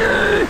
Hey!